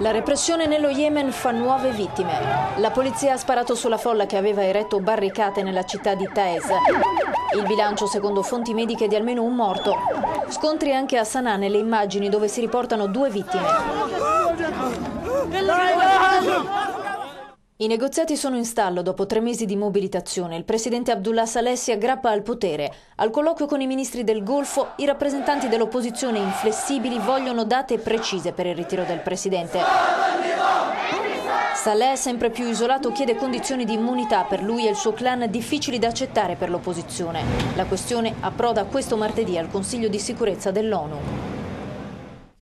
La repressione nello Yemen fa nuove vittime. La polizia ha sparato sulla folla che aveva eretto barricate nella città di Taiz. Il bilancio, secondo fonti mediche, è di almeno un morto. Scontri anche a Sana'a nelle immagini dove si riportano due vittime. I negoziati sono in stallo dopo tre mesi di mobilitazione. Il presidente Abdullah Saleh si aggrappa al potere. Al colloquio con i ministri del Golfo, i rappresentanti dell'opposizione inflessibili vogliono date precise per il ritiro del presidente. Saleh, sempre più isolato, chiede condizioni di immunità per lui e il suo clan difficili da accettare per l'opposizione. La questione approda questo martedì al Consiglio di sicurezza dell'ONU.